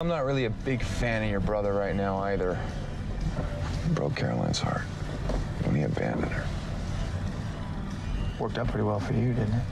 I'm not really a big fan of your brother right now either. He broke Caroline's heart when he abandoned her. Worked out pretty well for you, didn't it?